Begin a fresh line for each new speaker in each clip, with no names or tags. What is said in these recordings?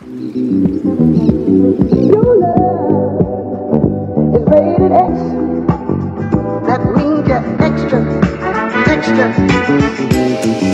Your love is rated X. That means extra, extra.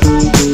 Thank